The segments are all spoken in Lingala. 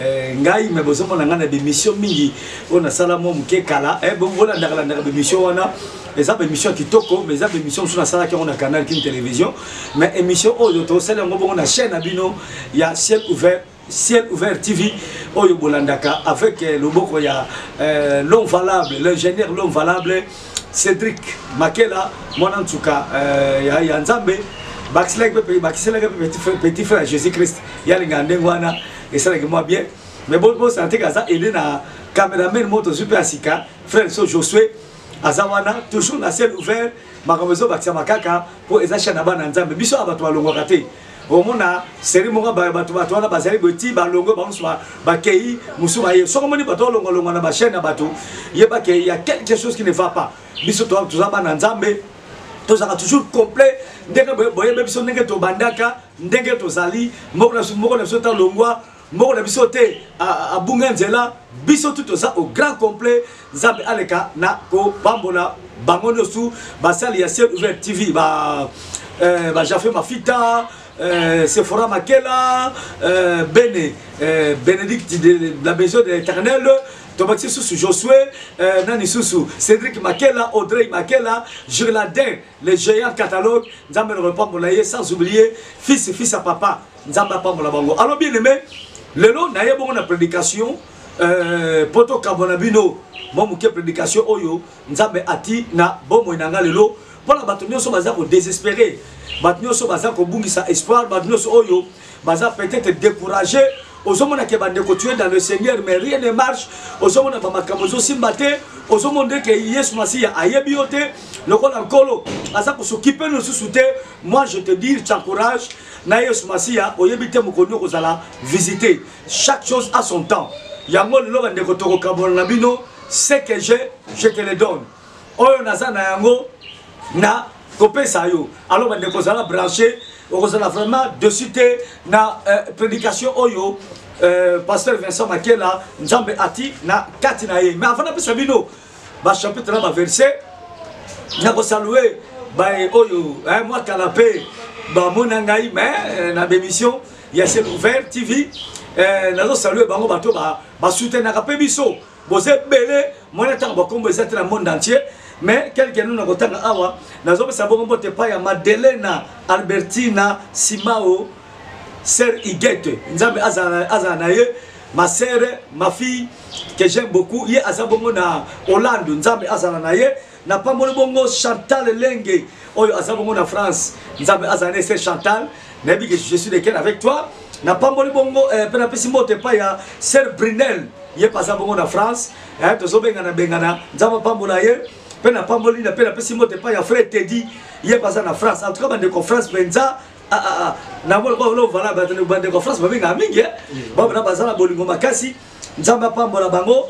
Eh, ngai me bozomona ngai na bemission mingi oyo nasala mwa moke kala eh, bolandakalandaka bemission wana eza baémission ya kitoko mais eza baémission mosusu nasalaki yango na canal kin télévision mais émission oyo tosali yango bongo na chaîne na bino ya ciel ouvert ciel ouvert tv oyo bolandaka avec eh, loboko ya euh, l'homme valable l'ingénieur l'homme valable cédric makela mwana nsuka euh, ya, ya nzambe bakiselaki mpe bakiselaki mpe petit frère ya jésus christ yalinga ndenge wana esalaki mwa bien mais bosana te ke aza ele na cameraman moko tozwi mpe ya sika frère so josue aza wana toujours na ciel ouvert makambo ezobakisama kaka mpo eza chaine ya bana ya nzambe biso ya bato balongwaka te omona seri moko bato bato wana bazali boye ti balongwe bango mosusu bakei mosusu baye soki omoni bato balongwalongwa na bachaine ya bato yebake ya quelque chose qui ne va pas biso toza bana nzambe tozalaka toujours complet ndenge boyebe biso ndenge tobandaka ndenge tozali moko na biso moko na biso talongwa moko na biso te abunga nzela biso tu toza au grand complet nzambe aleka na kopambola bango nyonso basali ya ciel ouvert tv ba, eh, ba jafe mafita eh, sephora makela eh, bene eh, bénédicte de, de la maison de l'éternel tobakisi lisusu josue eh, nani lisusu cédrik makela audrey makela jurladin le géant catalogue nzambe na bapambola ye sans oublier fils fils ya papa nzambe apambola bango alors bien aimé lelo naye bongo na prédication euh, mpo tokabwa na bino mwa moke prédication oyo nzambe ati na bomoi na ngai lelo mpo na bato nyonso baza kodésespere bato nyonso baza kobungisa espoir bato nyonso oyo baza peut-être découragé ozomona ke bandeko tu es dans le seigneur mais rien ne marche ozomona bamakambo ezosimba te ozomona nde ke yesu masiya ayebi yo te lokola nkolo aza kosokipe no lisusu te moi je te dire t'encourage na yesu masiya oyebi te mokoni okozala visite chaque chose a son temps yango lelo bandeko tokokabola na bino ce que je je te le donne oyo naza na yango na kopesa yo alors bandeko ozala branche okozala vraiment dessus te na euh, prédication oyo euh, pasteur vincent makela nzambe ati na kati na ye mais avant napesa bino bachapitre na baverse nakosalue baye oyo eh, mwa kala mpe bamona ngai mais euh, na bémission ya sel ouvert tv eh, nazosalue bango bato basutenaka mpe biso boza ebele mwana ntango bakombo eza te na monde entier mais quelque nunu nakotanga awa nazopesa bongo mbote epai ya madelena albertina simao ser igete nzambe azala na ye ma sere ma fille que j'aime beaucoup ye aza bongo na hollande nzambe azala na ye na pamboli bongo chantal lenge oyo aza bongo na france nzambe azala na ese chantal nayebi ke je suis de ken avec toi na pamboli bongo eh, mpe napesi mbote epai ya ser brunel ye mpe aza bongo na france eh, tozobengana bengana nzambe apambola ye mpe napamboli na mpe napesi mbote epai ya frai tedi ye mpe aza na france en tout cas bandeko france mpenza Ah, ah, ah. na moni kwa olovala bandeko ya france babengaka mingi eh? babana baza na bolingo makasi nzambe apambola bango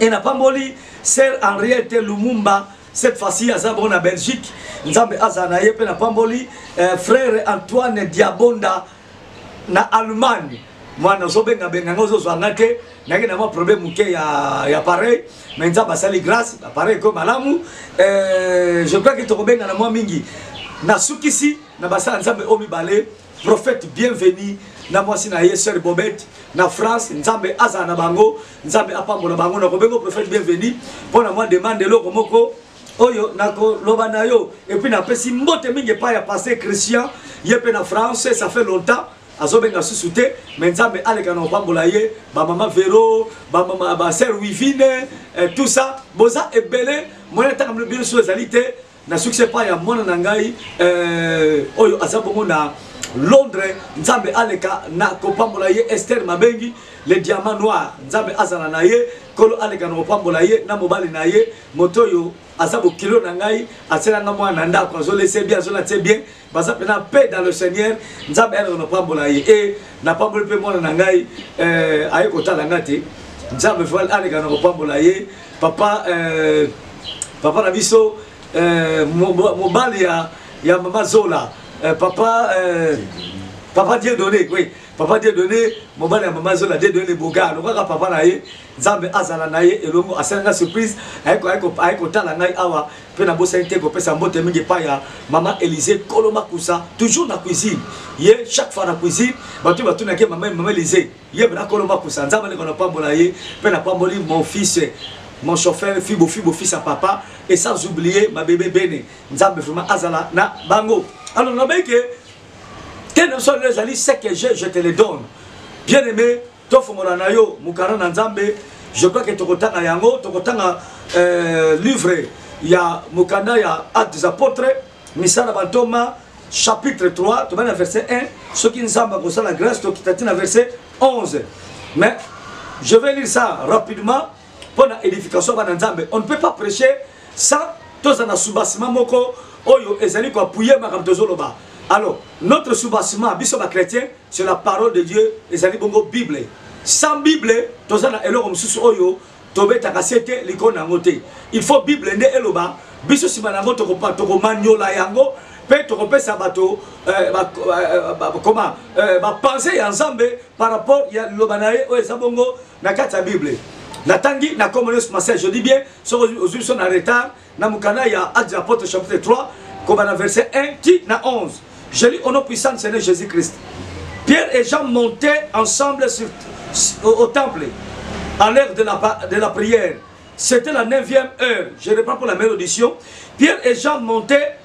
e napamboli sœur henriette lumumba cette fois-ci aza bongo na belgique nzambe azala na ye mpe napamboli eh, frère antoine diabonda na allemagne mwana ozobengabenga ngai ozozwa ngai te nayaki na mwa problème moke ya, ya pareil mais nzambe asali grâce apareil ekoyo malamu eh, je crois ke tokobengana mwa mingi nasukisi na basala nzambe oyo mibale prophète bienvenue na mwasi na ye sœur Bobette na France nzambe azala na bango nzambe apambola bango na kobengo prophète bienvenue mpo na mwa demande eloko moko oyo nakoloba na yo epuis napesi mbote mingi epai ya paster christian ye mpe na france ça fait longtemps azobenga susu te me nzambe aleka na kopambola ye bamama vero baser wivine eh, tout ça boza ebele moyen ntaka bino so ezali te na sukisi epai ya mwana na ngai eh, oyo aza bongo na londres nzambe aleka na kopambola ye ester mabengi le diamant noir nzambe azala na ye nkolo aleka na kopambola ye na mobali na ye moto oyo aza bokilo na ngai aselanga mwana na ndako azolese bien azolate bien baza mpe na paix dans le seigneur nzambe ayana na pambola ye e napamboli mpe mwana na ngai eh, aye kotala ngai te nzambe fal aleka na kopambola ye papa eh, papa na biso eh, mobali ya, ya mama zola eh, papa eh, papa dieu donné oui papa dieu donné mobali ya mama zola dieu donné boga alokaka papa na ye nzambe azala na ye elongo asala nga surprise aye kotala ngai awa mpe nabosani te kopesa mbote mingi epai ya mama élise kolo makusa toujours na cuisine ye chaque fois na cuisine bato batunaki mama mama élise ye bena kolo makusa nzambe aleka napambola ye mpe napamboli mon fils mon chauffeur fibo fibo fils ya papa et sans oublier mabebe bene nzambe vraiment azala na bango alors nabeki te na biso lelo ezali ce que je je te le donne bien aimé Tofongola na yo mokanda na Nzambe. Je crois que tokotanga yango, tokotanga euh, livre ya mokanda ya Actes des Apôtres, misala bantoma chapitre 3, tobandi na verset 1, soki Nzambe akosala grâce tokita ti na verset 11. Mais je vais lire ça rapidement. mpo na edification ya bana nzambe on ne peut pas prêcher sans toza na soubassement moko oyo ezali koapuye makambo tozoloba alors notre soubassement biso bachrétien c'est la parole de dieu ezali bongo bible sans bible toza na eloko mosusu oyo tobetaka se te likolo na yango te il faut bible nde eloba biso nsima na yango tokomanyola yango mpe tokopesa bato eh, eh, koma eh, bapense ya nzambe par rapport ya liloba na ye oyo eza bongo na kati ya bible natangi na kombo yesu masiya je dis bien soki ozwi biso na retard na mokanda ya acte de l'apôtre chapitre 3 koba na verset 1 ti na 11 je lis au nom puissant du seigneur jésus christ pierre et jean montaient ensemble sur, au, au temple à l'heure de la, de la prière c'était la neuvième heure je reprends pour la meilleure audition pierre et jean montaient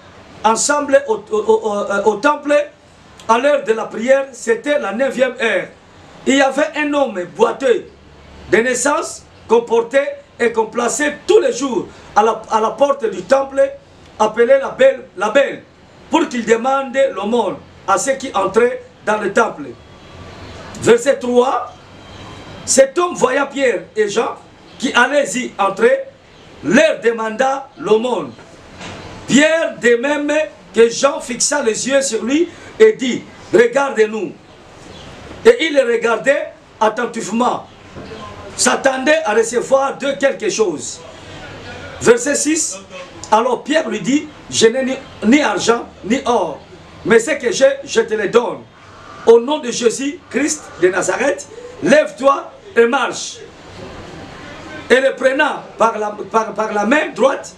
ensemble au, au, au, au temple à l'heure de la prière c'était la neuvième heure il y avait un homme boiteux de naissance qu'on et qu'on plaçait tous les jours à la, porte du temple, appelé la belle, la belle, pour qu'il demande l'aumône à ceux qui entraient dans le temple. Verset 3, cet homme voyant Pierre et Jean qui allaient y entrer, leur demanda l'aumône. Pierre, de même que Jean fixa les yeux sur lui et dit, « Regarde-nous. » Et il les regardait attentivement s'attendait à recevoir de quelque chose. Verset 6, alors Pierre lui dit, je n'ai ni, argent ni or, mais ce que j'ai, je te le donne. Au nom de Jésus, Christ de Nazareth, lève-toi et marche. Et le prenant par la, par, la main droite,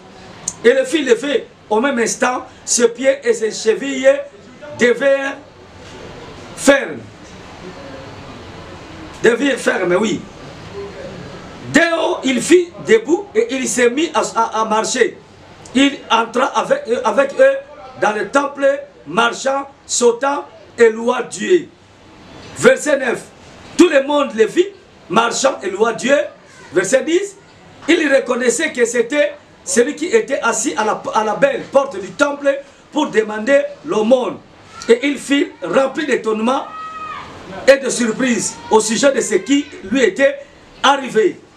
et le fit lever au même instant ses pieds et ses chevilles devinrent fermes. Devinrent fermes, oui. Dès-haut, il fit debout et il s'est mis à, marcher. Il entra euh, avec, eux dans le temple, marchant, sautant et louant Dieu. Verset 9. Tout le monde le vit, marchant et louant Dieu. Verset 10. Il reconnaissait que c'était celui qui était assis à la, à la belle porte du temple pour demander monde. Et il fit rempli d'étonnement et de surprise au sujet de ce qui lui était arrivé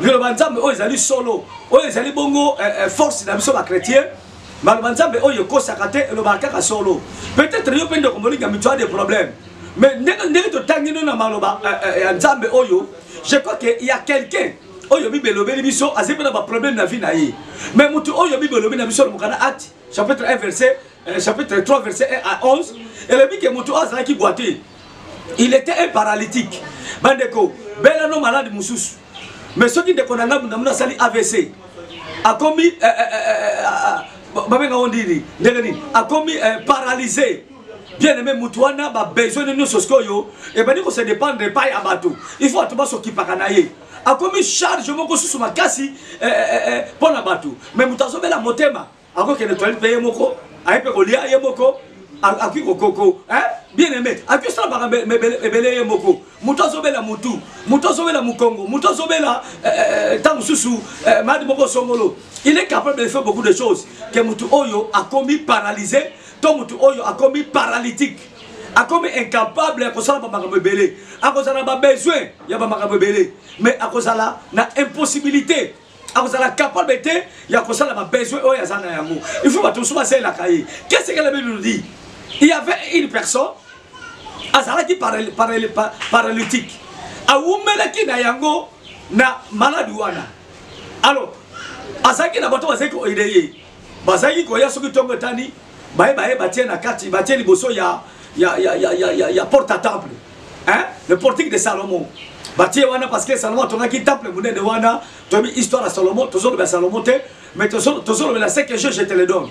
liloba nzambe oyo ezali solo oyo ezali bongo eh, eh, force na biso bachrétien maloba nzambe oyo ekosaka te elobaka kaka solo peut-être yo mpe ndeko molinga mitoa de problème mais ndenge ndenge totangi no na maloba eh, ya nzambe oyo je crois que ya quelqu'un oyo bible elobeli biso azali mpe na baproblème na vie na ye mais motu oyo bible elobi na biso lomoka na acte chapitre 1 verset chapitre 3 verset 1 à 11 elobi ke motu oyo azalaki bwa te il était un paralytique bandeko bela no malade mosusu mais soki ndeko na ngai mundamuna asali avc akomi eh, eh, eh, babenga ngo ndini ndenge nini akomi paralyse bien aimé motu wana babesoin nyonso sikoyo ebandi kose dépendre epai ya bato il faut bato basokipaka na ye akomi charge moko susu makasi mpo na bato mais moto azobela motema akokende toilette mpe ye moko aye mpe kolia ye moko akoki kokoko bien aime akoki osala makambo ebele ye moko moto azobela motu moto azobela mokongo moto azobela eh, eh, eh, ntango mosusu maladi moko songolo il est capable de faire beaucoup de choses ke motu oyo akomi paralyse to motu oyo akomi paralytique akomi incapable ya kosala bamakambo ebele akozala na babesoin ya bamakambo ebele mais akozala na impossibilité akozala capable te ya kosala babesoin oyo aza na yango il faut bato mosusu basalelaka ye qu'est-ce qu'elle avait nous dit il y avait une personne azalaki paralytique awumelaki na yango na maladi wana alors azalaki na bato bazali koyede ye Bazalaki koya soki ntongo etani, baye baye batie na kati, batie liboso ya, ya, ya, ya, ya, ya, ya porte à temple hein? le portique de Salomon batie wana parce que Salomon atongaki temple monene wana. Toyebi histoire ya Salomon, tozolobela Salomon te, mais tozolobela ce que je, je te le donne.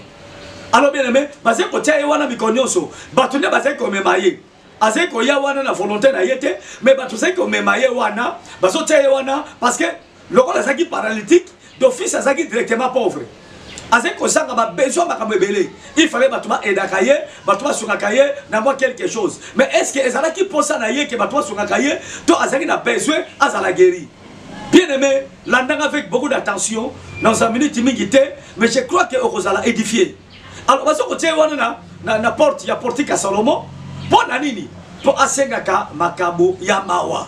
Alors bien aimé, bazali kotia ye wana mikolo nyonso, bato nde bazali komema ye. azali koya wana na volonté na ye te mais bato ozali komema ye wana bazotia ye wana parce que lokola azalaki paralytique d'office azalaki directement pauvre azali kozanga babesoin makambo ebele il fallait bato baedaka ye bato basungaka ye na mwa quelque chose mais est ce que ezalaki mposa na ye ke bato basungaka ye to azalaki na besoin azala guéri bien aimé landanga avec beaucoup d'attention na ozala minute mingi te mais je crois ke okozala édifie alors bazo kotie wana na, na, na porte ya portique ya salomo mpo na nini mpo asengaka makambo ya mawa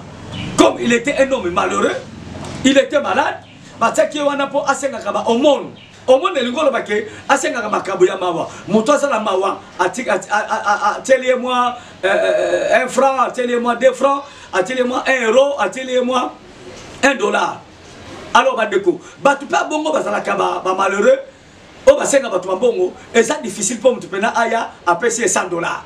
comme il était un homme malheureux il était malade batiaki ye wana mpo asengaka baomone omone elingi oloba ke asengaka makambo ya mawa moto aza na mawa atieli ye mwa eh, eh, eh, un franc atieli ye mwa deux franc atieli ye mwa un euro atieli ye mwa un dollar alors bandeko bato mpe abongo bazalaka bamalheureux ba oyo basenga bato mambongo eza difficile mpo moto mpena aya apesi ye 100 dollar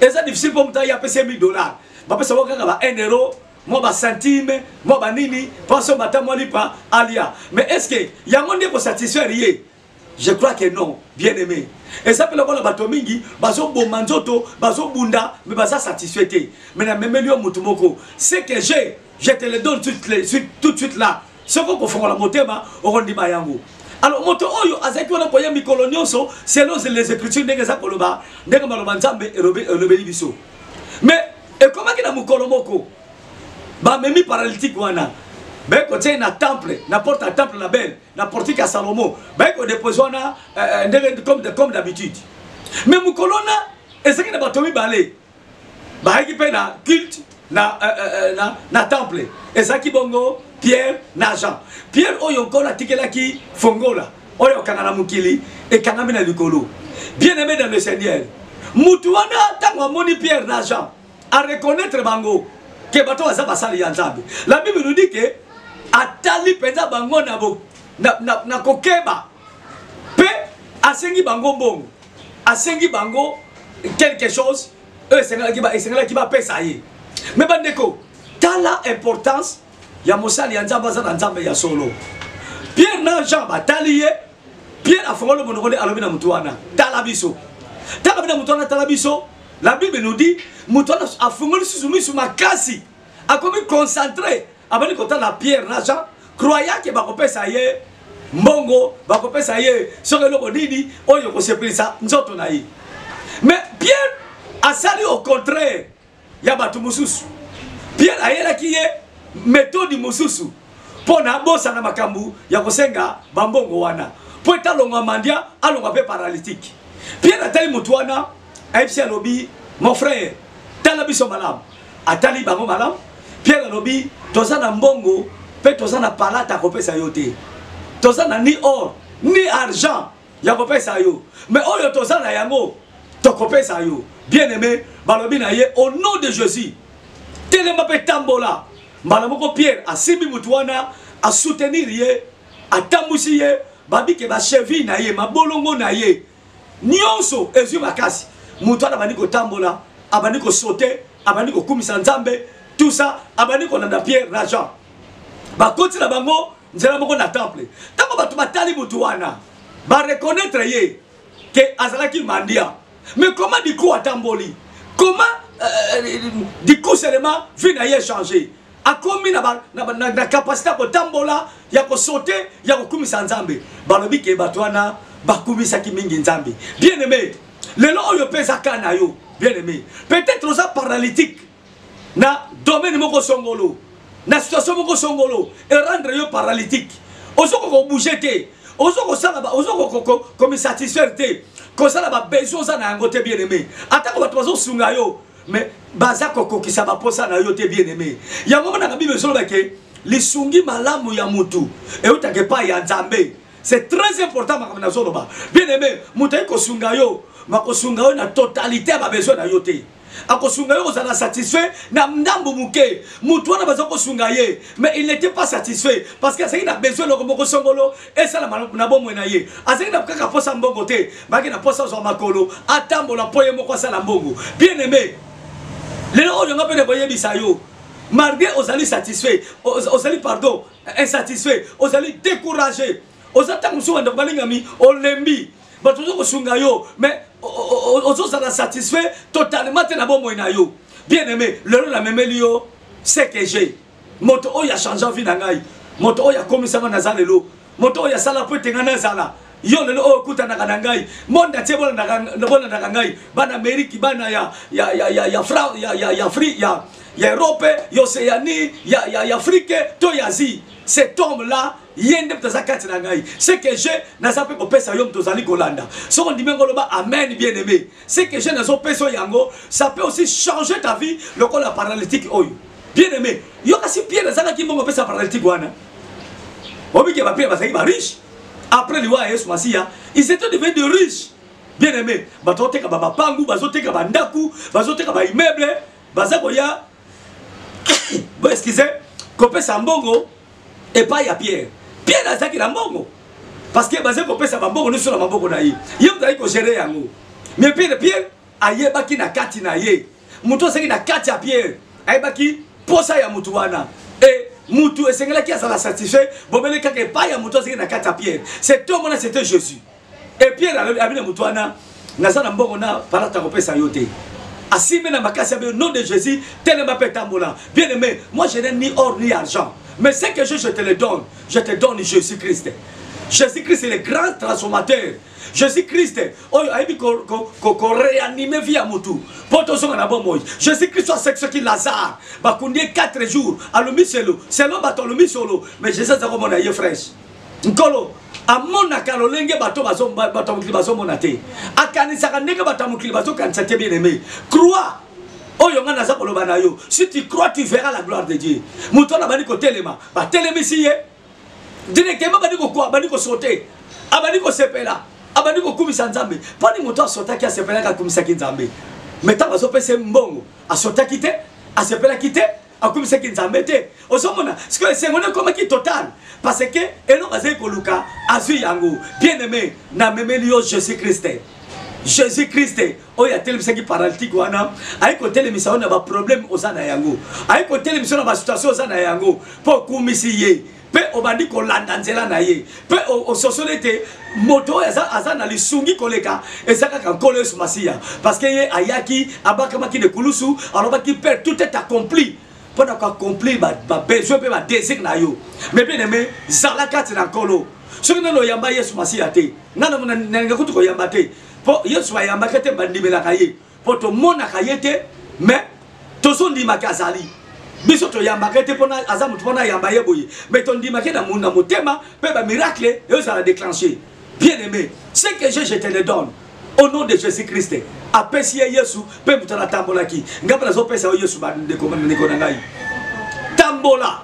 eza difficile mpo moto aya apesi ye 1000 dollar bapesa bango kaka ba 1 euro mwa basantime mwa banini mpo asomba ata mwa lipa alia mais est ce que yango nde kosatisfaire ye je crois que non bien aimé eza mpe lokola bato mingi bazoboma nzoto bazobunda me baza satisfait te me namemeli yo motu moko ce que je je te le donne tout, tout de suite là soki okofongola motema okondima yango alors moto oyo azalaki wana koya mikolo nyonso selon les écritures ndenge eza koloba ndenge maloba nzambe elobeli biso mais ekomaki na mokolo moko bamemi paralytique wana baye kotia ye na temple na porte ya temple na bele na portique ya salomo baye kodepose wana euh, euh, ndenge comme d'habitude mais mokolo wana ezalaki na bato mibale bayaki mpe na culte na, euh, euh, euh, na, na temple ezalaki bongo pierre na jean pierre oyo nkolo atikelaki fongola oyo okanga na mokili ekangami na likolo bien aimé dans le seigneur mutu wana ntango amoni pierre na jean areconnaitre bango ke bato baza basali ya nzambe la bible nous dit ke atali mpenza bango na, na, na, na kokeba mpe asengi bango mbongo asengi bango quelque chose oyo esengelaki bapesa ye me bandeko tala importance ya mosali ya nzambe aza na nzambe ya solo pierre na jean batali ye pierre afongoli monoko nde alobi na motu wana tala biso tala bina motu wana tala biso la bible nous dit motu wana afongoli susu misu makasi akomi concentre abandi kotala pierre na jean croya ke bakopesa ye mbongo bakopesa ye soki eloko nini oyo kosepelisa nzoto na ye mais pierre asali au contraire ya bato mosusu pierre ayelaki ye metodi mosusu mpo na abosana makambo ya kosenga bambongo wana mpo ete alongwa mandia alongwa mpe paralytique pierre atali motu wana ayebisi alobi mon frère tala biso malamu atali bango malamu pierre alobi toza na mbongo mpe toza na palata akopesa yo te toza na ni or ni argent ya kopesa yo me oyo toza na yango tokopesa yo bien aimé balobi na ye au nom de jésus telema mpe tambola mbala moko pierre asimbi motu wana asoutenir ye atambwisi ye babike bacheville na ye mabolongo na ye nyonso ezwi makasi moto wana abandi kotambola abandi kosote abandi kokumisa nzambe tout ça abandi kolanda pierre na jean bakoti na bango nzela moko na temple ntango bato batali moto wana bareconnaitre ye ke azalaki mandia mais comment diku atamboli comment euh, euh, diku selema vi na ye change akomi na, ba, na, ba, na, na kapasite ya kotambola ya kosote ya kokumisa nzambe balobi ke bato wana bakumisaki mingi nzambe bien aime lelo oyo mpe eza ka na yo bien aime peut-être oza paralytique na domaine moko songolo na situation moko songolo erendre yo paralytique ozokoka kobouge te ozo kosala ozo komisatisfaire te kosala babesoin oza na yango te bien aime atako bato bazosunga yo mais baza kokokisa baposa na yo te bien aime yango monaka bible ezoloba ke lisungi malamu ya mutu eutaka epai ya nzambe c'est très important makambo nazoloba bien aime moto ayi kosunga yo makosunga yo na totalité ya babesoin na yo te akosunga yo kozala satisfait na ndambu moke motu wana baza kosunga ye mais il n'était pas satisfait parce que azalaki na besoin eloko moko songolo esala malamu na bomoi na ye azali na kaka mposa mbongo te baki na mposa azwa makolo atambola mpo ye moko asala mbongo bien aime lelo oyo nga mpe nakoyebisa yo malgré ozali satisfait ozali pardon insatisfait ozali découragé oza ntango mosusu bandeko balingami olembi bato ozo kosunga yo mais ozozala satisfait totalement te na bomoi na yo bien aime lelo namemeli yo ce que j'ai moto oyo achangea vie na ngai moto oyo akomisanga naza lelo moto oyo asala mpo ete ngai nazala yo lelo oyo okutanaka na ngai monde atie bolandaka ngai bana ameriki bana ya afri ya europe ya océanie ya afrike to ya asie cet homme là ye nde moto aza kati na ngai ce que je naza mpe kopesa yo moto ozali kolanda soki ondimi yango oloba amen bien aimé ce que je nazo peso yango ça peut aussi changer ta vie lokola paralytique oyo bien aimé yo kasi pierre azalaki mbongo pesa paralytique wana obike ba pierre bazalaki ba riche après liwa ya yesu masiya ils étaient devenus de riches bien aimé bato oteka ba mapangu bazoteka ba ndaku bazoteka ba immeuble baza koya bo excuse kopesa mbongo epai ya pierre pierre azalaki na mbongo parce que bazali kopesa bambongo nyonso na maboko na ye ye moto azali kogere yango mais pierre pierre ayebaki na kati na ye moto azalaki na kati ya pierre ayebaki mposa ya moto wana e moto esengelaki azala satisfait bobele kaka epai ya moto azalaki na kati ya pierre c'est to mona c'était jésus epiere abi na moto wana naza na mbongo na palata kopesa yo te asimbi na makasi abi nom de jésus telema mpe tambola bien aimé moi je n'ai ni or ni argent mais ce que je, je te le donne je te donne jésus christ jésus christ le grand transformateur jésus christ oyo ayebi koreanime vi ya motu mpo tozonga na bomoi jésus christ aseki soki lazare bakundi ye 4 jours alumiselo selo bato alumisolo mais jésus aza komona ye fraise nkolo amonaka lolenge bato bato ya mokili bazomona te akanisaka ndenge bato ya mokili bazokanisa te bien aime croix oyo ngai naza koloba na yo si tu crois tu verras la gloire de dieu moto wana abandi kotelema batelemisi ye directement abandi kokwa abandi kosote abandi kosepela abandi kokumisa nzambe mpo ni moto asotaki asepelaki akumisaki nzambe me ntango azopesa ye mbongo asotaki te asepelaki te akumisaki nzambe te ozomona sikoyo esengo nde ekomaki total parce que eloko azali koluka azwi yango bien aimé namemeli yo jésus christ jésus christ oyo atelemisaki paralytique wana ayi kotelemisa yo na baproblème oza na yango ayi kotelemisa yo na basituation oza na yango mpo okumisi ye mpe obandi kolanda nzela na ye mpe ososoli ete moto oyo aza, aza na lisungi koleka eza kaka nkolo yesu masiya parceke ye ayaki abakamaki na ekulusu alobaki mpe tout est accompli mpo na koaccomplir babesoin mpe badésir na yo mais bien aime zala kati na nkolo soki nano oyamba yesu masiya te nano nalinga kutu koyamba te mpo yesu ayambaki te bandimelaka ye mpo tomonaka ye te mais tozondimaka azali biso toyambaka ye te mpo aza moto mpo nayamba ye boye mais tondimaka ye na motema mpe bamiracle ezala déclenche bien aimé ce que je je te le donne au nom de jésus christ apesi ye yesu mpe moto natambolaki ngai mpe nazopesa yo yesu bandeko na ngai tambola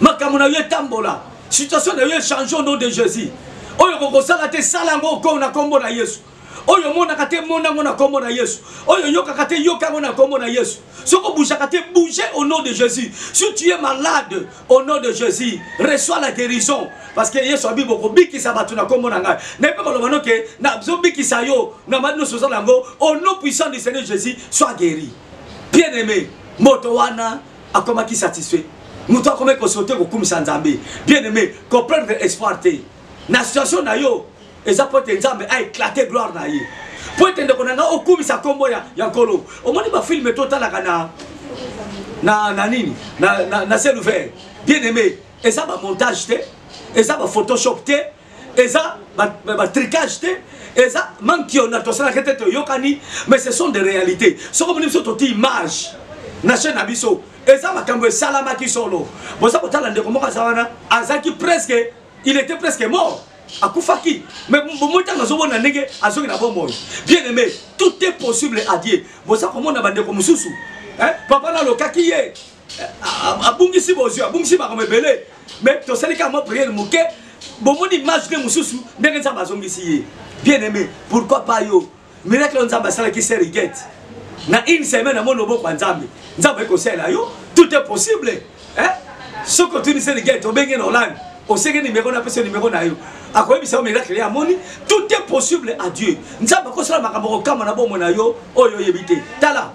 makambo na yo etambola situation na yo echange au nom de jésus oyo kokosala te sala yango okoo na nkombo na yesu oyo omonaka te mona yango na nkombo na yesu oyo oyokaka te yoka yango na nkombo na yesu soki obujaka te bouge au nom de jésus si tu es malade au nom de jésus reçois la guérison parce que yesu abi bokobikisa bato na nkombo na ngai naye mpe koloba no ke nazobikisa yo na mali nyonso ozala yango au nom puissant du seigneur jésus soit guéri bien aimé moto wana akomaki satisfait moto akomaki kosote kokumisa nzambe bien aimé comprendre espoir te na situation na yo eza mpo ete nzambe a éclate gloire na ye mpo ete ndeko na ngai okumisa nkombo ya, ya nkolo omoni bafilme totalaka na na, na nini na, na, na ciel ouvert bien aimé eza bamontage te eza baphotoshop te eza batricage te eza meme kiona tosalaka te toyokani mais ce sont des réalités soko moni biso toti image na chaîne na biso eza makambo esalamaki solo boza kotala ndeko moko aza wana azalaki presque il était presque mort akufaki mais bomoi ntango azomona ndenge azongi na bomoi bien aimé tout est possible à dieu boza komona bandeko mosusu papa nalokaki ye abungisi bozwi abungisi makambo ebele mais tosali kaka mwa priere moke bomoni image nde mosusu ndenge nzambe azongisi ye bien aimé pourquoi pas yo miracle oyo nzambe asalaki sœur igete na une semaine amoni loboko ya nzambe nzambe akoki kosalela yo tout est possible eh? soki otuni sœur igete obenge na olani osenge nimero na apesi yo nimero na yo akoyebisa yo miracle ye amoni tout est possible à dieu nzambe akosala makambo kokama na bomoi na yo oyo oyebi te tala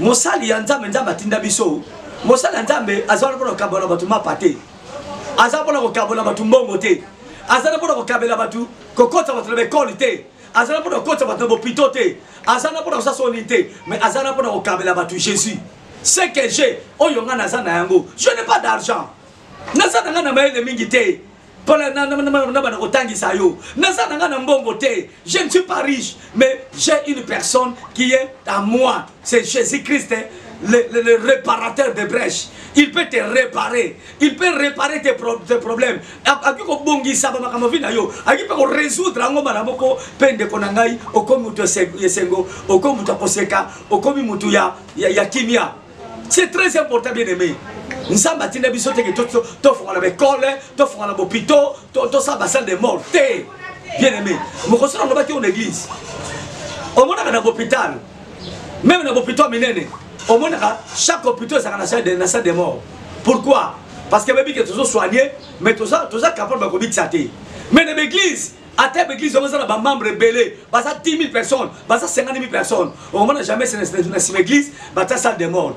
mosali ya nzambe nzambe atinda biso mosali ya nzambe aza wana mpona kokabola bato mapa te aza mpona kokabola bato mbongo te aza na mpona kokabela bato kokotisa bato na baekole te aza na mpona kokotisa bato na bopito te aza na mpona kosala soni te mais aza na mpona kokabela bato jésus ce que je oyo ngai naza na yango je n'ai pas d'argent naza na ngai na mayele mingi te mpona nabanda kotangisa yo naza na ngai na mbongo te je ne suis pas riche mais j'ai une personne qui est à moi C'est Jésus-Christ, hein, le, le, le, réparateur des brèches. Il peut te réparer. Il peut réparer tes, pro tes problèmes. Akoki kobongisa ba makambo vina yo. Akoki pe ko résoudre yango bana moko pe ndeko na ngai okomi mutu esengo, okomi mutu akoseka, okomi mutu ya, ya, ya kimia. C'est très important bien aimé. nzambe atinda biso teke tofongola baekole tofongola bopito tosala basale de mort te bien aimé mokosi na lobaki yo na église omonaka na bopital meme na bopito minene omonaka chaque opito ezalaka na salle de, na salle de mort pourquoi parce que bayebi ke tozo soigne mais toza, toza capable ya kobikisa te mais na baeglise ata baeglise yango eza na bamembre ebele baza 10 000 personnes baza 50 000 personnes omona jamais na nsima eglise bata salle de mort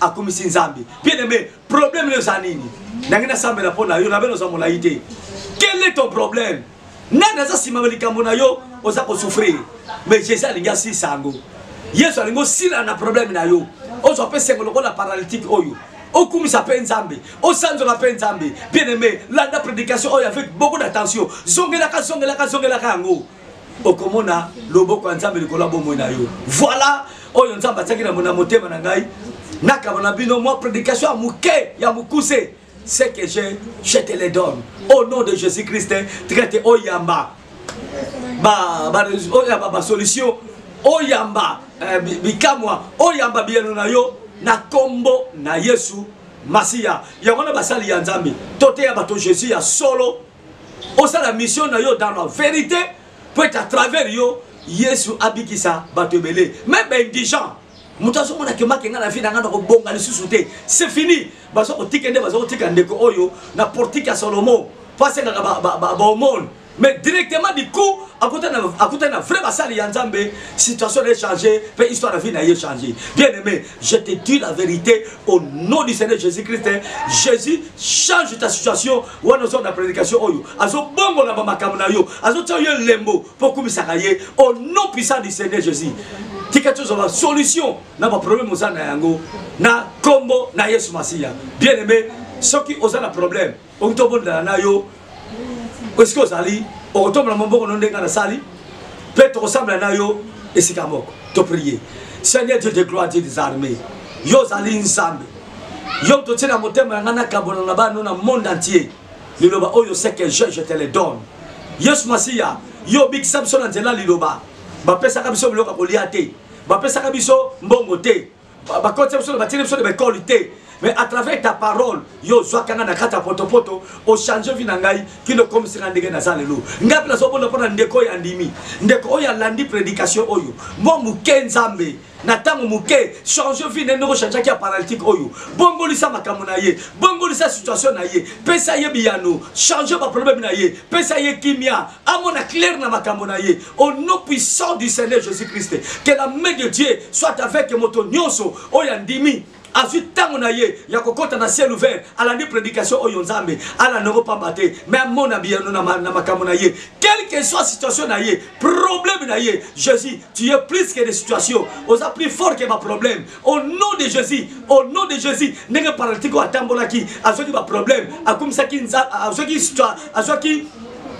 akumisi nzambe bien aime problème leo eza nini nange nasambela mpo na yo na bene oza molai te quel est ton problème nani aza nsima ya likambo na yo oza kosouffrir mais jésus alingi asisa yango yesu alingi osila na problème na yo ozwa mpe sengo lokola paralytique oyo okumisa mpe nzambe osanzola mpe nzambe bien aime landa prédication oyo avec beaucoup d'attention zongelaka zongelaka zongelaka yango okomona loboko ya nzambe likolo ya bomoi na yo voilà oyo nzambe atiaki na mona motema na ngai nakaba na bino mwa prédication ya moke ya mokuse ce que je je te le donne au nom de jésus christ traite oyamba oyamba basolution oyamba eh, bikamwa oyamba biyano na yo na nkombo na yesu masiya yango wana basali ya nzambe toteya bato jésus ya solo osala mission na yo dans la vérité po ete à travers yo yesu abikisa bato ebele me baindigent moto azomona ke make ngai na vie na ngai nakobonga lisusu te c'est fini baza kotika nde baza kotika ndeko oyo na portike ya solomo mpo asengaka baomone mais directement du coup akutani na vrai basali ya nzambe situation na echange mpe histoire ya vie na ye echange bien aimé Je te dis la vérité au nom du Seigneur Jésus-Christ. Hein. Jésus change ta situation. Wana ozo na prédication oyo. Azo bongo na makambo na yo. Azo tia yo lembo pour kumisaka ye au nom puissant du Seigneur Jésus. Tika tu la solution na ba problème oza na yango na kombo na Yesu Masiya. Bien-aimé, soki oza na problème oki tobondela na yo esika ozali okotombola maboko no ndenge nasali mpe tokosambela na yo esika moko toprie seigneur dieu de gloire dieu des armées yo ozali nzambe yo totie na motema ya ngai nakabola na bano na monde entier liloba oyo seke je je te le donne yesu masiya yo obikisa biso na nzela liloba bapesaka biso biloko ya kolia te bapesaka biso mbongo te bakotisa biso batindi biso na baekole te mais à travers ta parole yo ozwaka ngai na kati ya potopoto ochange vi na ngai kino okomisi ngai ndenge naza lelo ngai mpe nazobonda mpo na ndeko oyo andimi ndeko oyo alandi prédication oyo mwa moke nzambe na ntango moke change vi na ye ndenge ochangeaki ya paralytique oyo bongolisa makambo na ye bongolisa situation na ye pesa ye biyano change baproblème na ye pesa ye kimia amona clair na makambo na ye au nom puissant du seigneur jésus christ que la main de dieu soit avec moto nyonso oyo andimi azwi ntango na ye ya kokɔta na ciel ouvert alandi prédication oyo nzambe ala nango mpamba te me amona biyano na, ma, na makambo na ye quel que soit situation na ye problème na ye jésus tu es plus que des situations oza plus fort que baproblème au nom de jésus au nom de jésus ndenge paralytique oyo atambolaki azwaki baproblème akumisaki azwaki azwaki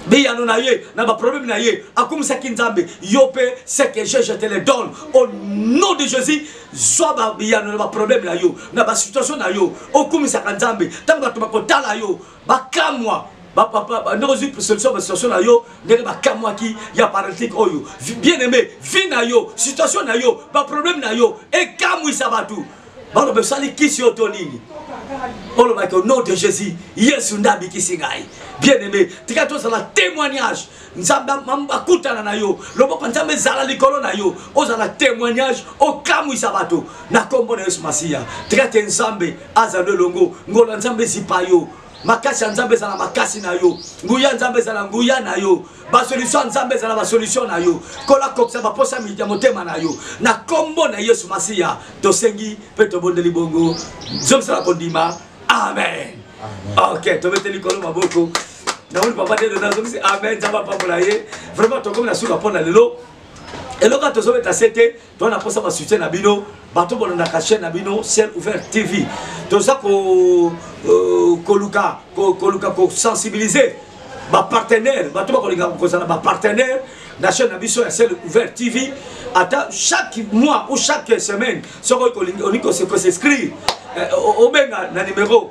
biyano na ye na baproblème na ye akumisaki nzambe yo mpe seke je je te le donne au nom de jésus zwa biyano na baproblème na yo na basituation na yo okumisaka nzambe ntango bato bakotala yo bakamwa bapapa bande ozwi solution ba situation na yo ndenge bakamwaki ya paralytique oyo bien aimé vie na yo situation na yo baproblème na yo ekamwisa bato baloba esali kisi yo to nini olobaki au nom de jésus yesu nde abikisi ngai bien aimé tika tozala témoignage nzambe akutana na yo loboko ya nzambe ezala likolo na yo ozala témoignage okamwisa bato na nkombo na yesu masiya traite nzambe azali elongo ngolo ya nzambe ezipa yo makasi ya nzambe ezala makasi na yo nguya nzambe ezala nguya na yo basolution ya nzambe ezala basolution na yo kola kokisa baposa ya motema na yo na nkombo na yesu masiya tosengi mpe tobondeli bongo zomisala kondima amen ok tobeteli kolo maboko naoni papa te dona azongisi amen nzambe apambola ye vraiment tokomi na suka mpo na lelo eloko ya tozobeta se te toa na mposa basoutien na bino bato bolonaka chaîne na bino ciel ouvert tv toza koluka euh, koluka kosensibiliser bapartenaire bato bakolinga kozala bapartenaire na chaîne na biso ya ciel ouvert tv ata chaque mois ou chaque semaine soki olingi kos'inscrire euh, obenga na numero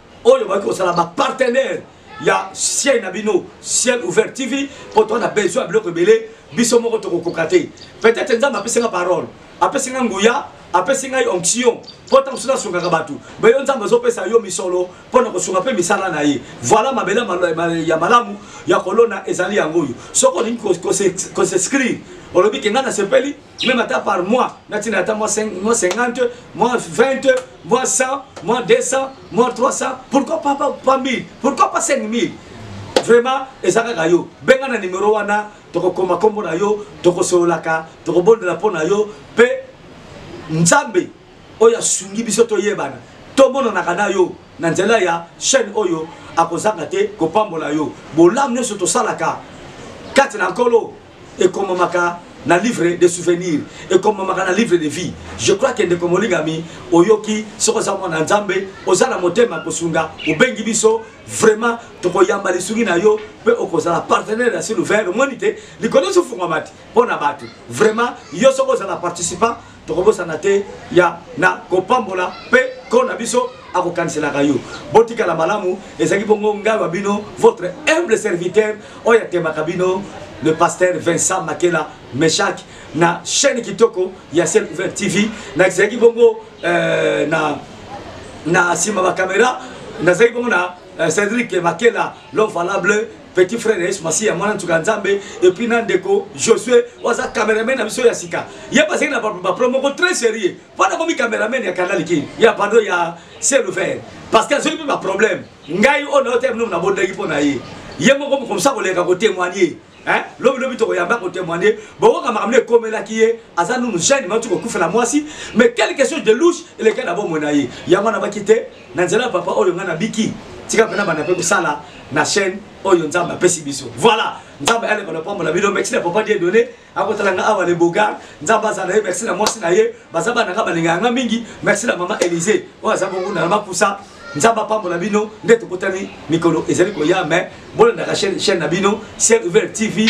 oyo bakoki kosala bapartenaire ya ciel na bino ciel ouvert tv mpo to na besoin ya biloko ebele biso moko tokokoka te peut-être nzambe apesi nga parole apesi nga nguya apesi ngai onction mpo ntango mosusu nasungaka bato me yo nzambe azopesa yo misolo mpo na kosunga mpe misala na ye voilà mabele ya malamu ya kolona ezali yango oyo soki olingi kosescrire olobi ke ngai nasepeli meme ata par mois natina ata mois 50 mois 20 mois 100 mois 200 mois 300 pourquoi pas, pas, pas 1000 pourquoi pas 5000 vraiment eza kaka yo benga na numero wana tokokoma nkombo na yo tokosololaka tokobondela mpo na yo mpe nzambe oyo asungi biso toyebana tomonanaka na yo na nzela ya chaîne oyo akozanga te kopambola yo bolamu nyonso tosalaka kati na nkolo ekomamaka na livre de souvenir ekomamaka na livre de vie je crois ke ndeko molingami oyoki soki oza mwana ya nzambe oza na motema ya kosunga obengi biso vraiment tokoyamba lisungi na yo mpe okozala partenaire ya siluvert omoni te likolo ezofungwama te mpo na bato vraiment yo soki ozala participant tokobosana te ya na kopambola mpe ko na biso akokaniselaka yo botikala malamu ezalaki bongo ngai wa bino votre humble serviteur oyo atemaka bino le pasteur vincent makela meshak na chaîne kitoko ya ciel ouvert tv nazalaki bongo euh, na na nsima bakamera nazalaki bongo na euh, cédric makela l'homme valable petit frère yesu masiya mwana nsuka ya nzambe epuis na ndeko josue oyo aza cameraman na biso ya sika ye bazali na baplan moko très sérieux mpo nakomi cameraman ya canal kin ya pando ya selover parce que azoli mpe baproblème ngai oyo na yo te mnom nabondaki mpo na ye ye moko mokomisa koleka kotémoigne lobi lobi tokoyamba kotémoigne bokoka makambo nde ekomelaki ye aza nunu jeune mauti kokufela mwasi mais quelque chose de louche elekaki na bomoi na ye yango anabaki te na nzela ya papa oyo ngai nabiki tika mpe nabanda mpe kosala na chaîne oyo nzambe apesi biso voilà nzambe aleka na pambola bino merci na papa die donne akotala nga awa le bogar nzambe azala ye merci na mwasi na ye baza bana nga balinga yanga mingi merci na mama élysée oyo aza bongo na makusa nzambe apambola bino nde tokutani mikolo ezali koya mai bolandaka chaîne na bino servir tv